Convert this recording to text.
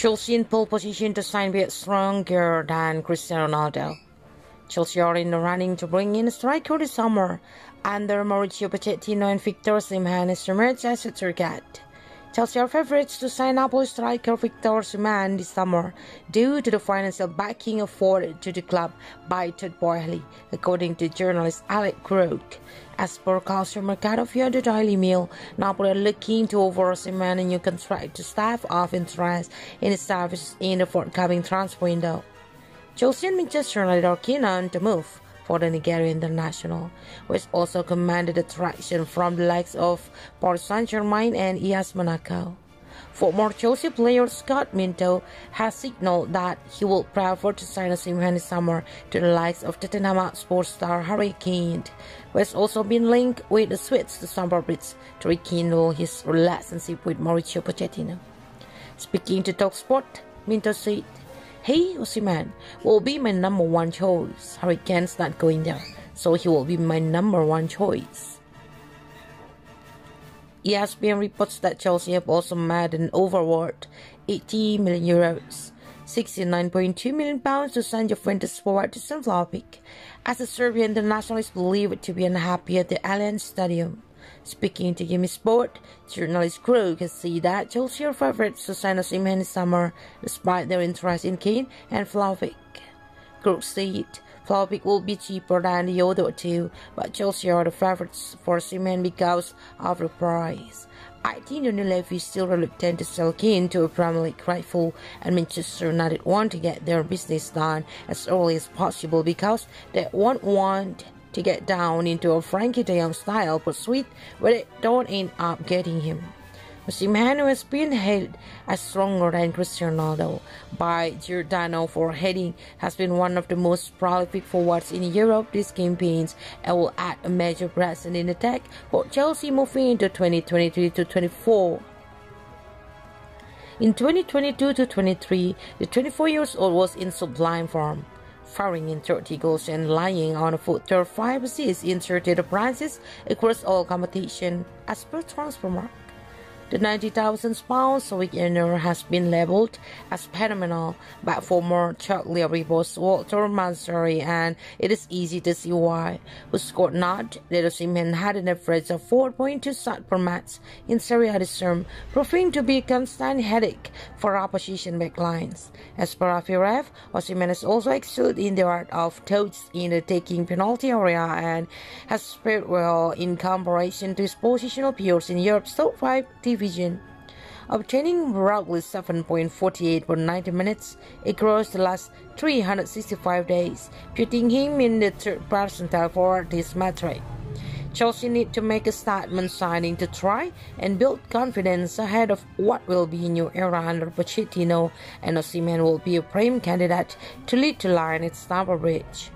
Chelsea in pole position to sign bit stronger than Cristiano Ronaldo. Chelsea are in the running to bring in a striker this summer under Mauricio Pochettino and Victor Osimhen is emerged as a target. Chelsea are favourites to sign Napoli striker Victor Osimhen this summer due to the financial backing afforded to the club by Todd Boehly, according to journalist Alex Crook. As per Calcio Mercato via the Daily Mail, Napoli are looking to offer Osimhen a new contract to staff off interest in his services in the forthcoming transfer window. Chelsea and Manchester United are keen on the move for the Nigerian international, which also commanded attraction from the likes of Paris Saint-Germain and AS Monaco. Former Chelsea player Scott Minto has signaled that he will prefer to sign a Osimhen this summer to the likes of Tottenham Hotspur star Harry Kane, who has also been linked with the Swiss to Stamford Bridge to rekindle his relationship with Mauricio Pochettino. Speaking to TalkSport, Minto said, Hey, Osimhen will be my number one choice. Harry Kane's not going there, so he will be my number one choice. ESPN reports that Chelsea have also made an overworth 80 million euros, 69.2 million pounds to sign Juventus forward Dusan Vlahovic, as the Serbian international is believed to be unhappy at the Allianz Stadium. Speaking to Gimme Sport, journalist Crook can see that Chelsea are favourites to sign Osimhen summer despite their interest in Kane and Vlahovic. Crook said Vlahovic will be cheaper than the other two, but Chelsea are the favourites for Osimhen because of the price. I think Daniel Levy is still reluctant to sell Kane to a Premier League rival, and Manchester United want to get their business done as early as possible because they won't want to get down into a Frenkie de Jong style pursuit but it don't end up getting him. Osimhen has been hailed as stronger than Cristiano Ronaldo by Giordano for heading has been one of the most prolific forwards in Europe this campaigns and will add a major presence in attack for Chelsea moving into 2023 to 24. In 2022 to 23, the 24 years old was in sublime form firing in 30 goals and lying on a foot to 5 assists in 30 appearances across all competition as per Transfermarkt. The 90,000 pounds a week has been labeled as phenomenal by former Cagliari boss Walter Mazzarri, and it is easy to see why. WhoScored not that Osimhen had an average of 4.2 shots per match in Serie A this term, proving to be a constant headache for opposition backlines. As per FBref, Osimhen has also excelled in the art of touch in the taking penalty area and has fared well in comparison to his positional peers in Europe's top 5 TV division, obtaining roughly 7.48 per 90 minutes across the last 365 days, putting him in the third percentile for this metric. Chelsea need to make a statement signing to try and build confidence ahead of what will be a new era under Pochettino, and Osimhen will be a prime candidate to lead the line at Stamford Bridge.